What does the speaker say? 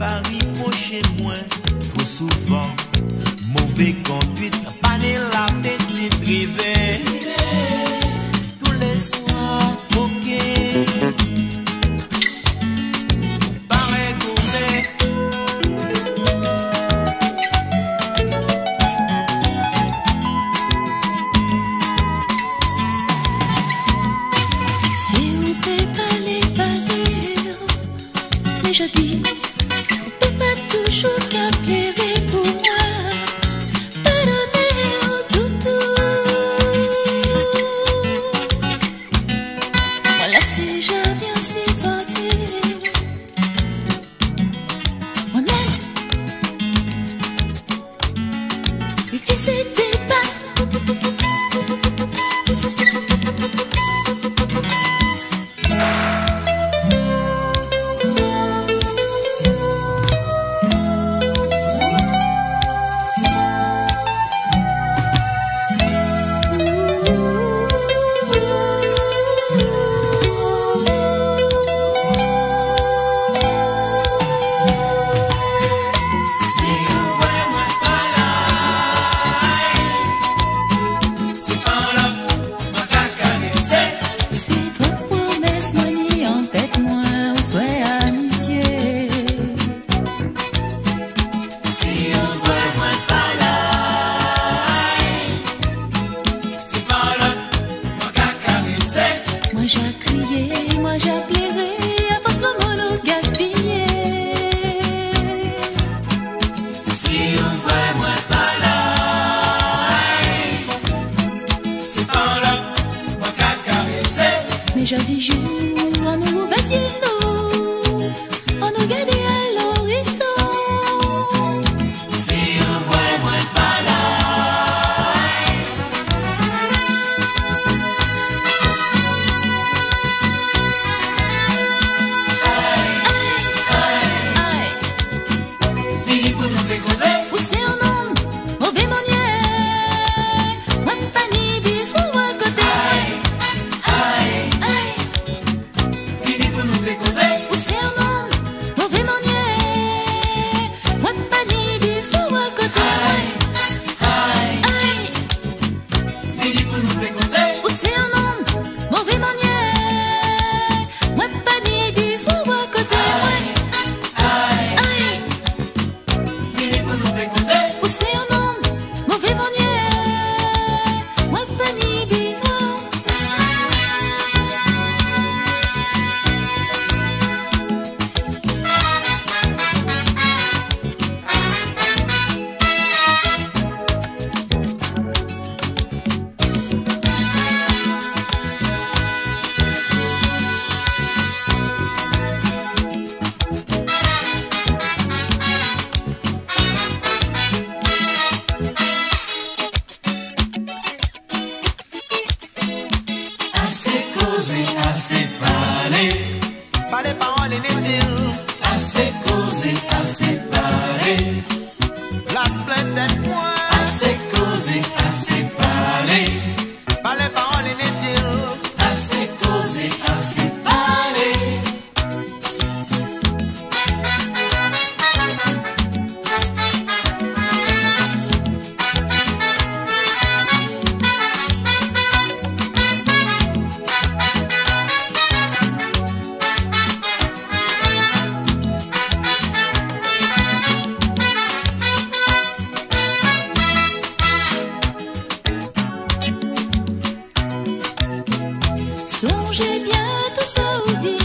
Paris proche moins, trop souvent, mauvais je dis, on peut pas toujours qu'appeler pour moi. Pardonnez au toutou. Voilà si je viens si Moi-même, difficile. déjà des jours Assez causé, assez parlé. Pas les paroles inutiles. Assez causé, assez parlé. j'ai tu sauvé.